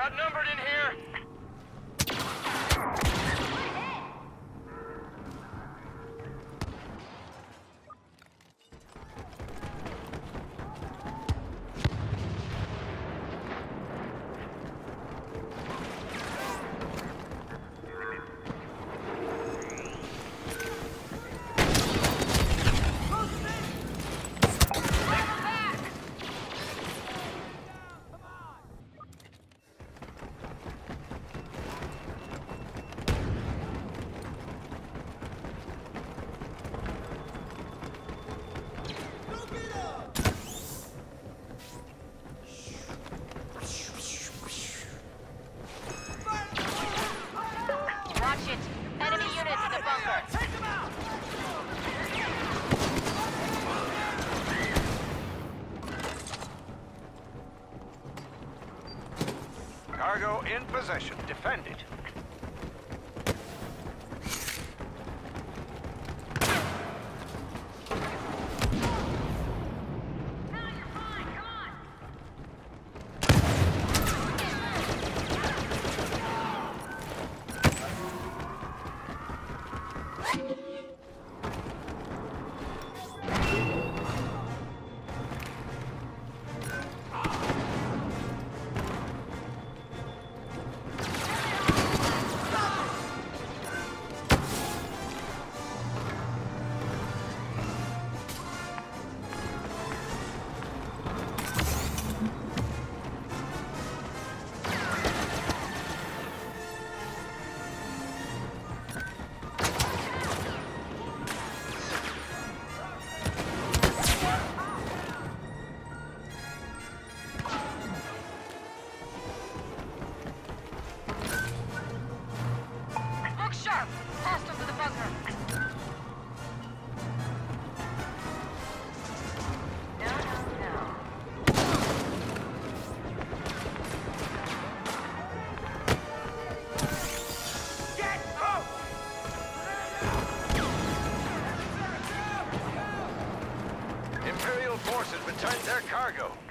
Outnumbered in here. Watch it. Enemy units in the bunker. Cargo in possession. Defend it. What? Cargo.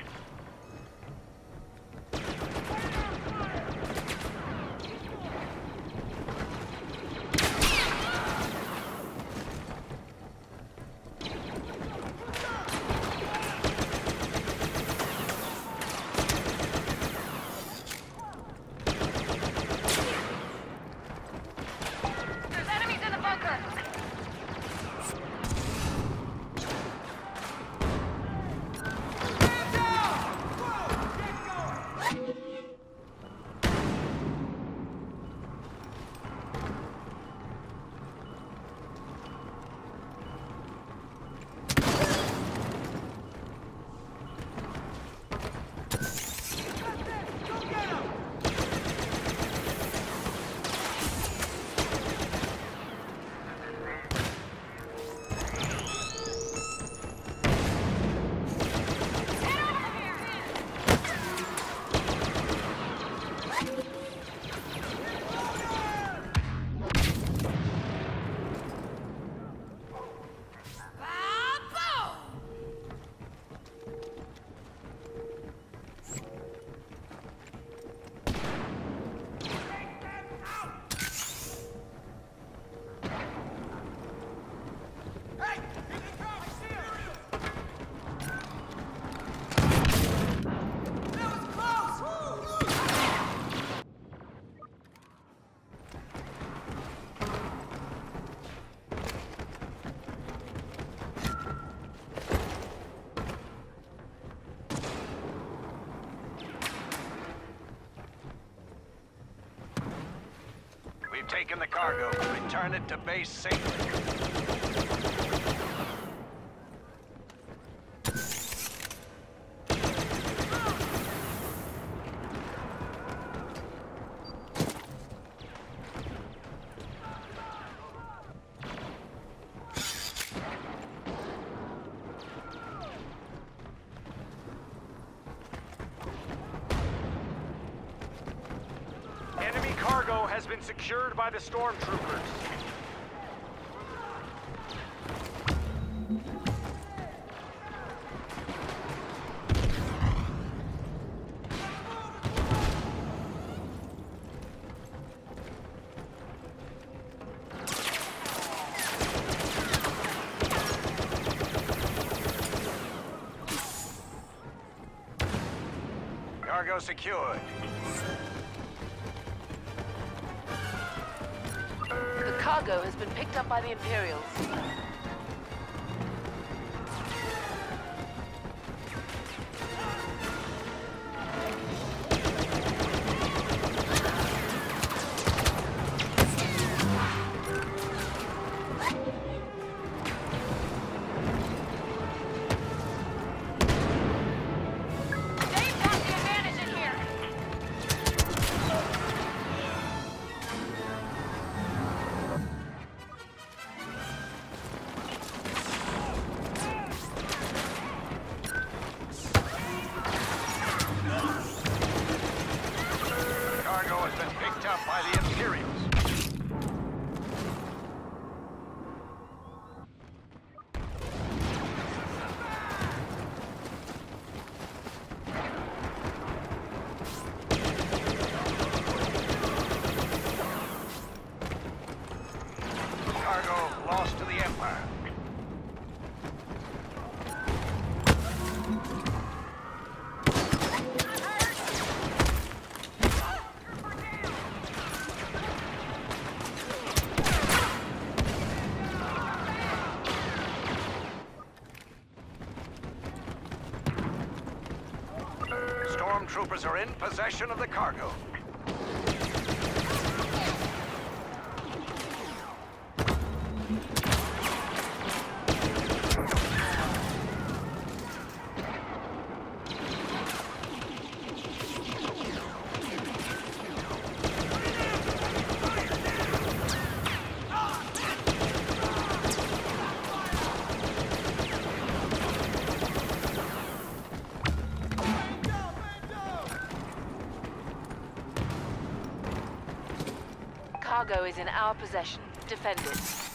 Taken the cargo. Return it to base safely. secured by the stormtroopers. Cargo secured. Cargo has been picked up by the Imperials. Stormtroopers are in possession of the Cargo is in our possession. Defend it.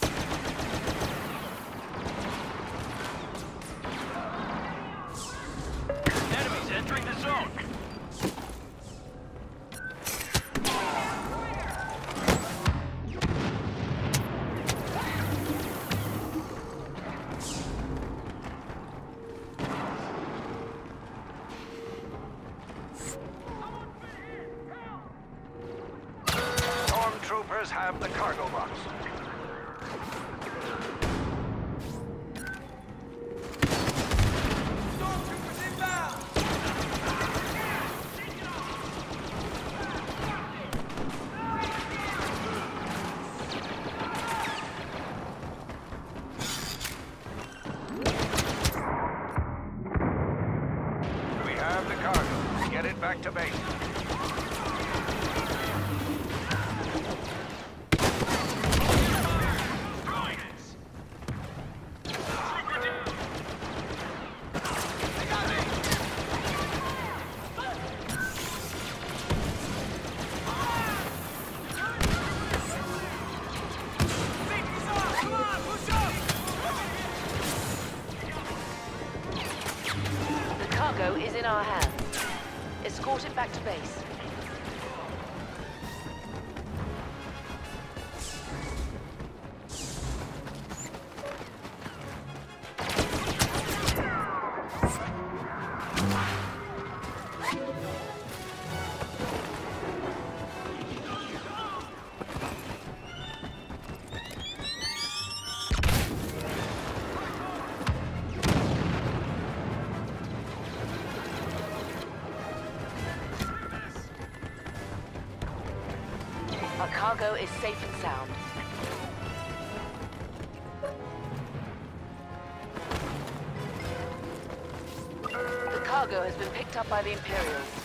Have the cargo box. Cargo is safe and sound. The cargo has been picked up by the Imperials.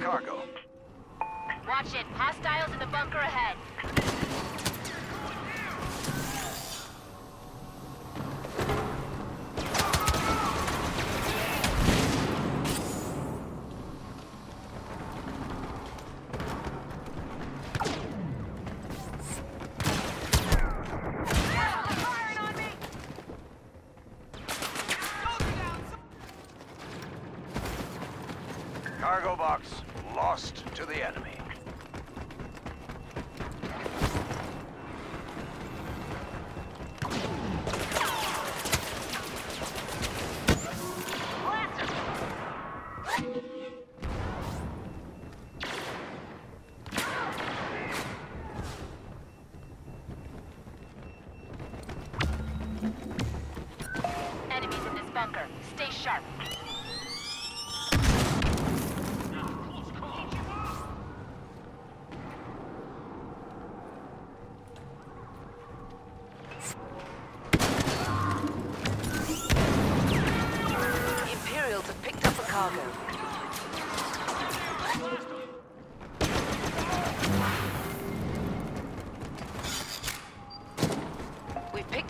Cargo. Watch it. Hostiles in the bunker ahead.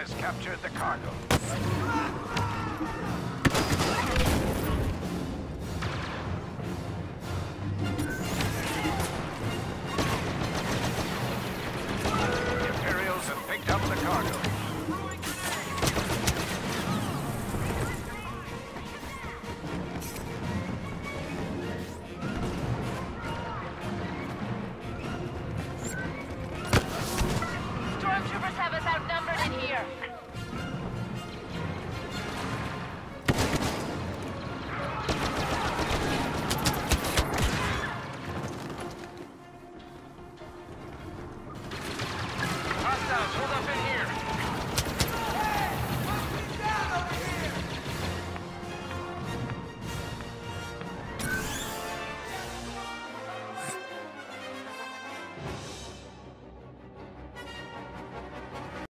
has captured the cargo.